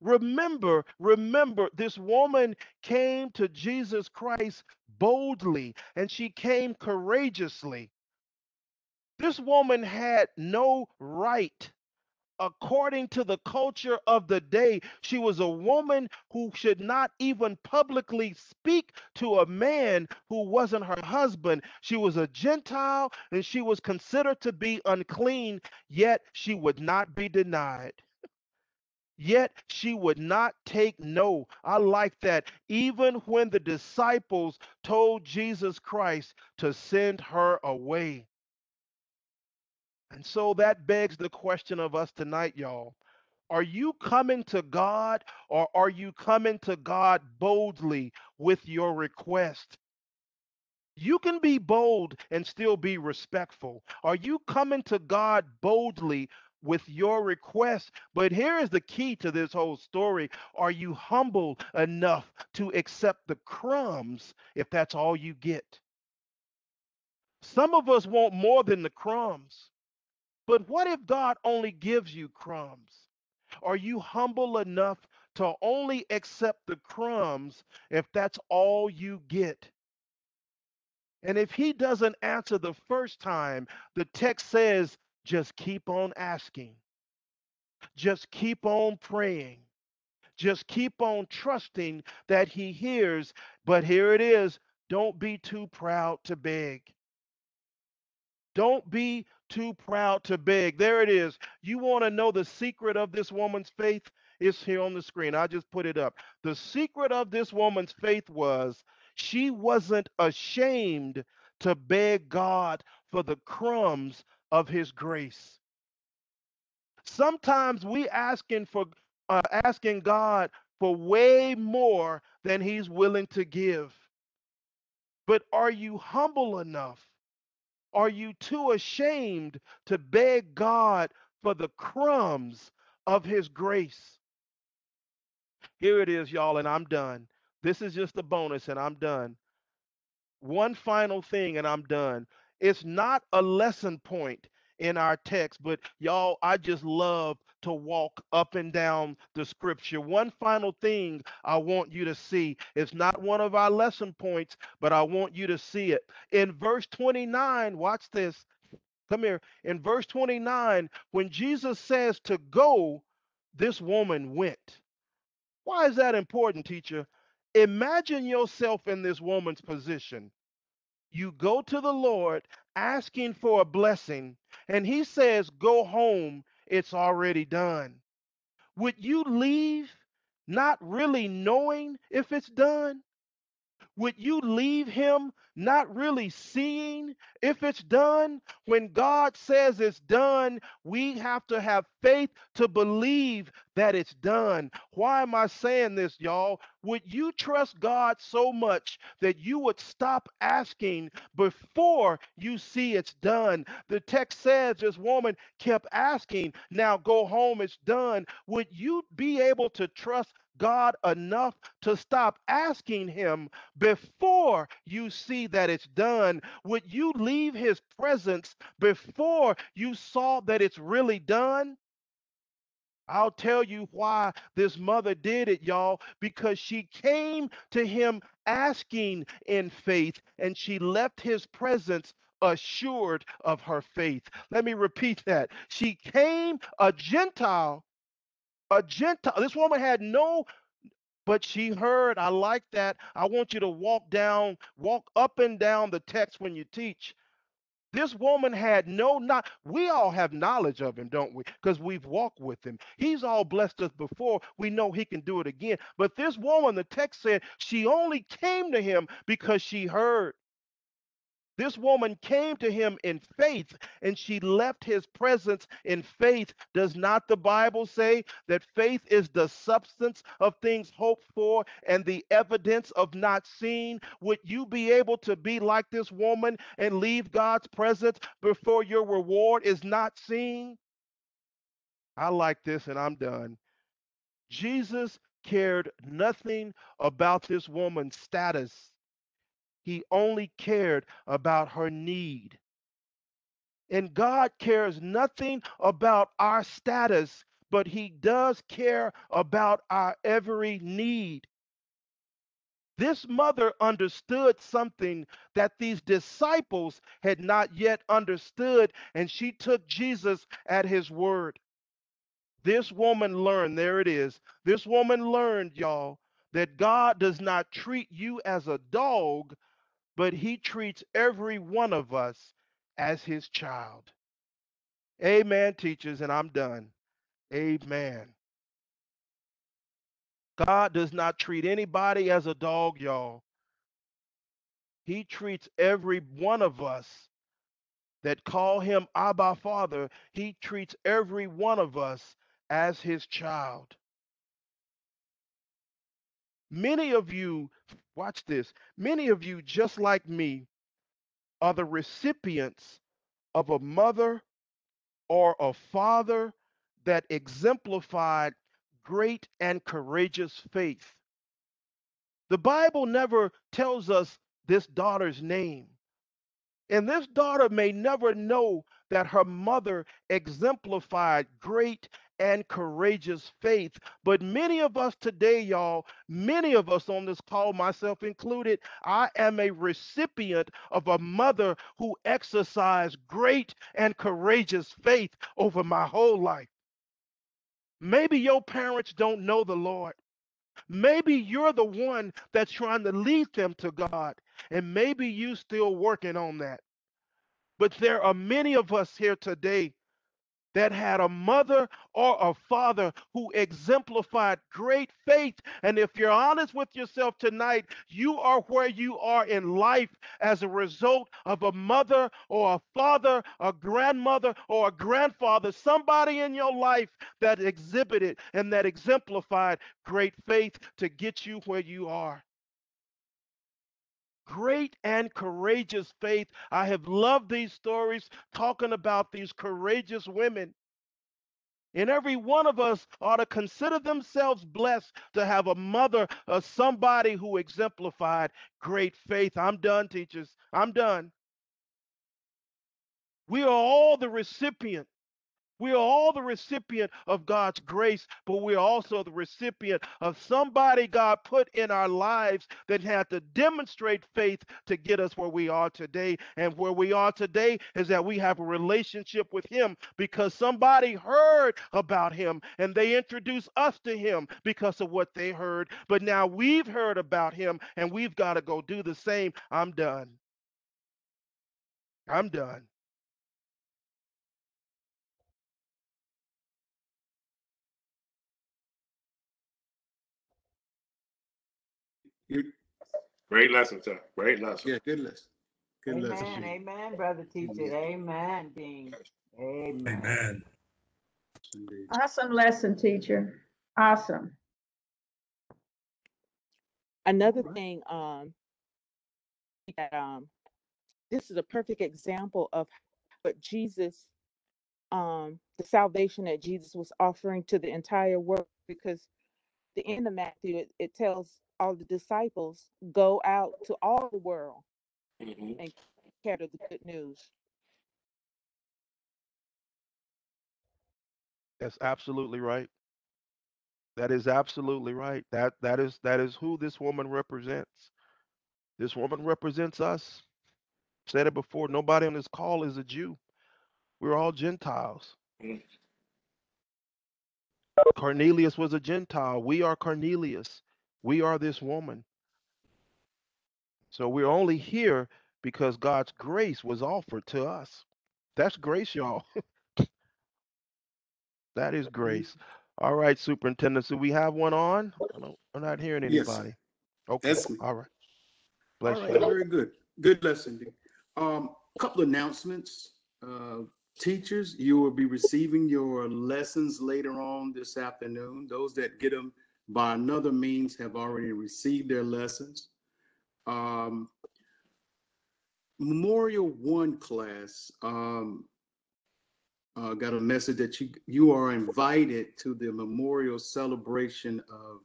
[SPEAKER 1] Remember, remember, this woman came to Jesus Christ boldly and she came courageously. This woman had no right according to the culture of the day. She was a woman who should not even publicly speak to a man who wasn't her husband. She was a Gentile and she was considered to be unclean, yet she would not be denied. Yet she would not take no. I like that. Even when the disciples told Jesus Christ to send her away. And so that begs the question of us tonight, y'all. Are you coming to God or are you coming to God boldly with your request? You can be bold and still be respectful. Are you coming to God boldly with your request? But here is the key to this whole story. Are you humble enough to accept the crumbs if that's all you get? Some of us want more than the crumbs. But what if God only gives you crumbs? Are you humble enough to only accept the crumbs if that's all you get? And if he doesn't answer the first time, the text says, just keep on asking, just keep on praying, just keep on trusting that he hears. But here it is don't be too proud to beg. Don't be too proud to beg. There it is. You want to know the secret of this woman's faith? It's here on the screen. I just put it up. The secret of this woman's faith was she wasn't ashamed to beg God for the crumbs of his grace. Sometimes we asking for uh, asking God for way more than he's willing to give. But are you humble enough? Are you too ashamed to beg God for the crumbs of his grace? Here it is, y'all, and I'm done. This is just a bonus, and I'm done. One final thing, and I'm done. It's not a lesson point in our text, but y'all, I just love to walk up and down the scripture. One final thing I want you to see. It's not one of our lesson points, but I want you to see it. In verse 29, watch this. Come here. In verse 29, when Jesus says to go, this woman went. Why is that important, teacher? Imagine yourself in this woman's position. You go to the Lord asking for a blessing, and He says, Go home, it's already done. Would you leave not really knowing if it's done? Would you leave him not really seeing if it's done? When God says it's done, we have to have faith to believe that it's done. Why am I saying this, y'all? Would you trust God so much that you would stop asking before you see it's done? The text says this woman kept asking, Now go home, it's done. Would you be able to trust God enough to stop asking Him before you see that it's done, would you leave his presence before you saw that it's really done? I'll tell you why this mother did it, y'all, because she came to him asking in faith and she left his presence assured of her faith. Let me repeat that. She came a Gentile, a Gentile. This woman had no but she heard i like that. I want you to walk down walk up and down the text when you teach. This woman had no not we all have knowledge of him don't we? Because we've walked with him. He's all blessed us before. We know he can do it again. But this woman the text said she only came to him because she heard this woman came to him in faith and she left his presence in faith. Does not the Bible say that faith is the substance of things hoped for and the evidence of not seen? Would you be able to be like this woman and leave God's presence before your reward is not seen? I like this and I'm done. Jesus cared nothing about this woman's status he only cared about her need. And God cares nothing about our status, but He does care about our every need. This mother understood something that these disciples had not yet understood, and she took Jesus at his word. This woman learned, there it is. This woman learned, y'all, that God does not treat you as a dog, but he treats every one of us as his child. Amen, teachers, and I'm done. Amen. God does not treat anybody as a dog, y'all. He treats every one of us that call him Abba Father, he treats every one of us as his child. Many of you, watch this, many of you, just like me, are the recipients of a mother or a father that exemplified great and courageous faith. The Bible never tells us this daughter's name. And this daughter may never know that her mother exemplified great and courageous faith. But many of us today, y'all, many of us on this call, myself included, I am a recipient of a mother who exercised great and courageous faith over my whole life. Maybe your parents don't know the Lord. Maybe you're the one that's trying to lead them to God, and maybe you still working on that. But there are many of us here today that had a mother or a father who exemplified great faith. And if you're honest with yourself tonight, you are where you are in life as a result of a mother or a father, a grandmother or a grandfather, somebody in your life that exhibited and that exemplified great faith to get you where you are great and courageous faith. I have loved these stories talking about these courageous women. And every one of us ought to consider themselves blessed to have a mother or somebody who exemplified great faith. I'm done, teachers. I'm done. We are all the recipient we are all the recipient of God's grace, but we're also the recipient of somebody God put in our lives that had to demonstrate faith to get us where we are today. And where we are today is that we have a relationship with Him because somebody heard about Him and they introduced us to Him because of what they heard. But now we've heard about Him and we've got to go do the same. I'm done. I'm done.
[SPEAKER 4] You,
[SPEAKER 6] Great lesson, sir. Great lesson.
[SPEAKER 4] yeah, good lesson. Good
[SPEAKER 7] Amen,
[SPEAKER 4] lesson.
[SPEAKER 7] amen, brother teacher, amen, Dean, amen.
[SPEAKER 8] Amen.
[SPEAKER 4] Indeed.
[SPEAKER 9] Awesome lesson, teacher. Awesome.
[SPEAKER 2] Another
[SPEAKER 4] Alright.
[SPEAKER 2] thing, um, that, um, this is a perfect example of what Jesus, um, the salvation that Jesus was offering to the entire world. Because the end of Matthew, it, it tells all the disciples, go out to all the world
[SPEAKER 6] Mhm.
[SPEAKER 2] carry the good news.
[SPEAKER 1] That's absolutely right. That is absolutely right. That that is that is who this woman represents. This woman represents us. Said it before. Nobody on this call is a Jew. We're all Gentiles.
[SPEAKER 6] Mm.
[SPEAKER 1] Cornelius was a Gentile. We are Cornelius. We are this woman. So we're only here because God's grace was offered to us. That's grace, y'all. that is grace. All right, Superintendent. So we have one on. I'm not hearing anybody. Yes.
[SPEAKER 4] Okay. Me.
[SPEAKER 1] All right. Bless
[SPEAKER 4] right,
[SPEAKER 1] you.
[SPEAKER 4] very good. Good lesson. Um, couple of announcements. Uh, teachers, you will be receiving your lessons later on this afternoon. Those that get them by another means have already received their lessons. Um, Memorial One class, um, uh, got a message that you, you are invited to the memorial celebration of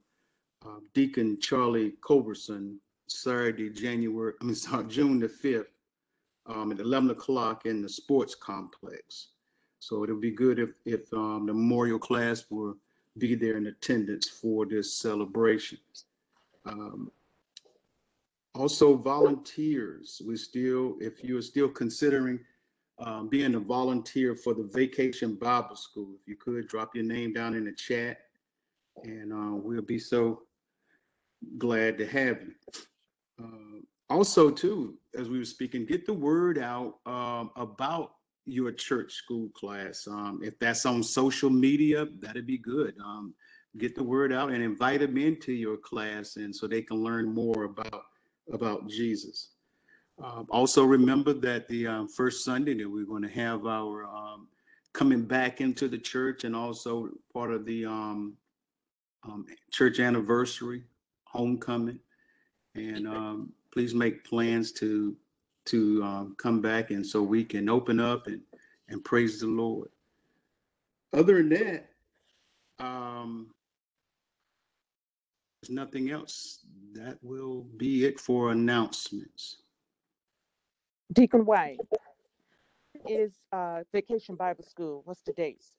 [SPEAKER 4] uh, Deacon Charlie Culberson Saturday, January, I mean, sorry, June the fifth, um, at eleven o'clock in the sports complex. So it'll be good if, if, um, the memorial class will be there in attendance for this celebration. Um, also volunteers, we still, if you're still considering, um, being a volunteer for the Vacation Bible School, if you could drop your name down in the chat. And, uh, we'll be so glad to have you. Uh, also, too, as we were speaking, get the word out um, about your church school class. Um, if that's on social media, that'd be good. Um, get the word out and invite them into your class, and so they can learn more about about Jesus. Um, also, remember that the um, first Sunday that we're going to have our um, coming back into the church, and also part of the um, um, church anniversary, homecoming and um, please make plans to to um, come back and so we can open up and and praise the Lord. Other than that, um, there's nothing else. That will be it for announcements.
[SPEAKER 2] Deacon White is uh, Vacation Bible School. What's the dates?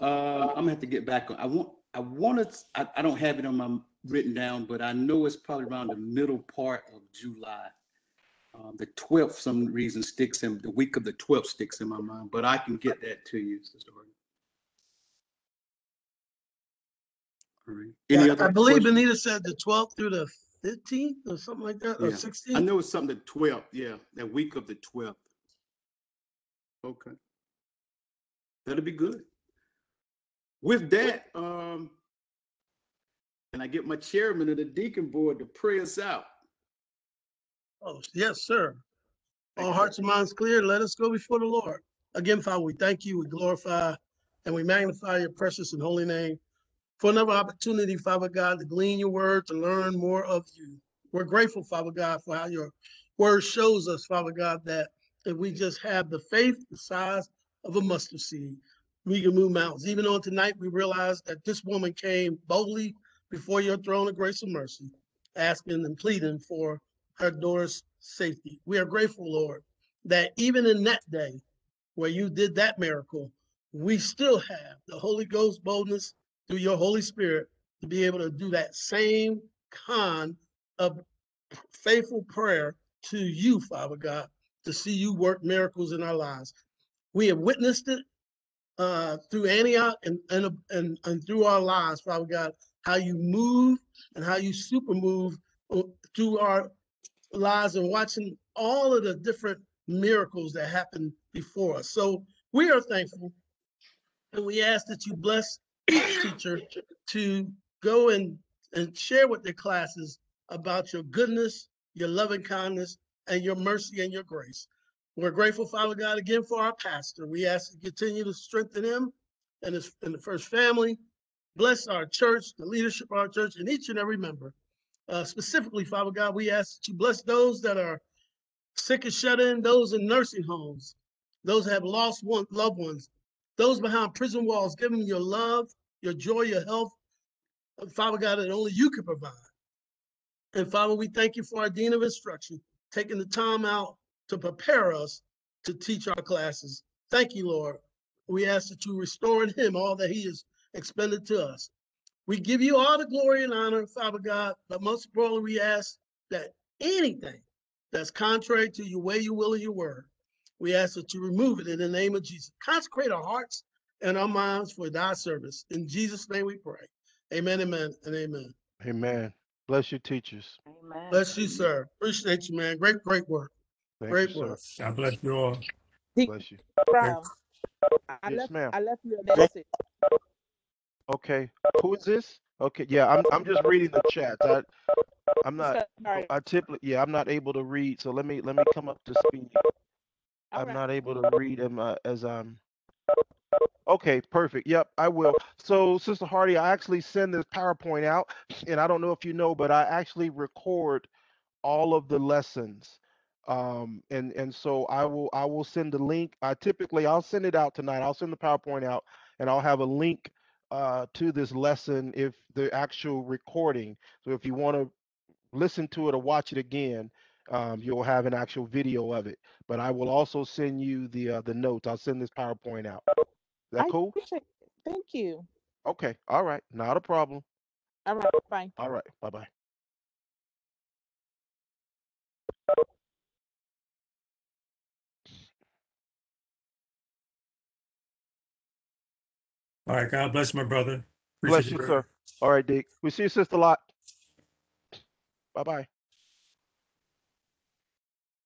[SPEAKER 4] Uh, I'm gonna have to get back on. I want. I wanted. I, I don't have it on my written down, but I know it's probably around the middle part of July. Um, the 12th, some reason sticks in the week of the 12th sticks in my mind, but I can get that to you, Sister. All right. Any
[SPEAKER 8] Yeah,
[SPEAKER 4] other
[SPEAKER 8] I believe
[SPEAKER 4] questions?
[SPEAKER 8] Anita said the twelfth through the fifteenth or something like that, or
[SPEAKER 4] Yeah. I know it's something the 12th. Yeah, that week of the 12th. Okay. That'll be good. With that, um, and I get my chairman of the deacon board to pray us out.
[SPEAKER 8] Oh, yes, sir. All hearts and minds clear. Let us go before the Lord. Again, Father, we thank you, we glorify, and we magnify your precious and holy name for another opportunity, Father God, to glean your word, to learn more of you. We're grateful, Father God, for how your word shows us, Father God, that if we just have the faith the size of a mustard seed, we can move mountains. Even on tonight, we realize that this woman came boldly before your throne of grace and mercy, asking and pleading for her daughter's safety. We are grateful, Lord, that even in that day where you did that miracle, we still have the Holy Ghost boldness through your Holy Spirit to be able to do that same kind of faithful prayer to you, Father God, to see you work miracles in our lives. We have witnessed it uh, through Antioch and, and, and, and through our lives, Father God, how you move and how you super move uh, through our lives and watching all of the different miracles that happened before us. So we are thankful and we ask that you bless each teacher to go and, and share with their classes about your goodness, your loving kindness, and your mercy and your grace. We're grateful, Father God, again for our pastor. We ask you to continue to strengthen him and his and the first family. Bless our church, the leadership of our church, and each and every member. Uh, specifically, Father God, we ask that you bless those that are sick and shut in, those in nursing homes, those that have lost one, loved ones, those behind prison walls. Give them your love, your joy, your health, uh, Father God, that only you can provide. And Father, we thank you for our dean of instruction. taking the time out to prepare us to teach our classes. Thank you, Lord. We ask that you restore in him all that he has expended to us. We give you all the glory and honor, Father God, but most importantly, we ask that anything that's contrary to your way, your will, and your word, we ask that you remove it in the name of Jesus. Consecrate our hearts and our minds for thy service. In Jesus' name we pray. Amen, amen, and amen.
[SPEAKER 1] Amen. Bless you, teachers.
[SPEAKER 7] Amen.
[SPEAKER 8] Bless you, sir. Appreciate you, man. Great, great work.
[SPEAKER 1] Thank
[SPEAKER 8] Great
[SPEAKER 1] you, sir.
[SPEAKER 8] work.
[SPEAKER 10] God bless you all.
[SPEAKER 1] Bless you.
[SPEAKER 2] Brown, I
[SPEAKER 1] Yes,
[SPEAKER 2] left,
[SPEAKER 1] ma'am.
[SPEAKER 2] I left you a message.
[SPEAKER 1] Okay. Who is this? Okay. Yeah, I'm I'm just reading the chat. I I'm not
[SPEAKER 2] Sorry.
[SPEAKER 1] I typically yeah, I'm not able to read. So let me let me come up to speed.
[SPEAKER 2] All
[SPEAKER 1] I'm
[SPEAKER 2] right.
[SPEAKER 1] not able to read uh, as I'm Okay, perfect. Yep, I will. So, Sister Hardy, I actually send this PowerPoint out, and I don't know if you know, but I actually record all of the lessons. Um, and and so I will I will send the link. I typically I'll send it out tonight. I'll send the PowerPoint out, and I'll have a link uh, to this lesson if the actual recording. So if you want to listen to it or watch it again, um, you'll have an actual video of it. But I will also send you the uh, the notes. I'll send this PowerPoint out. Is that
[SPEAKER 2] I
[SPEAKER 1] cool?
[SPEAKER 2] Thank you.
[SPEAKER 1] Okay. All right. Not a problem.
[SPEAKER 2] All right, bye.
[SPEAKER 1] All right. Bye bye.
[SPEAKER 10] All right. God bless my brother.
[SPEAKER 1] Bless
[SPEAKER 10] Appreciate
[SPEAKER 1] you,
[SPEAKER 10] brother.
[SPEAKER 1] sir. All right, Dick. We see you, Sister a Lot. Bye bye.